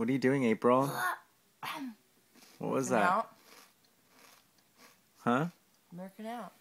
What are you doing, April? What was that? out. Huh? Working out.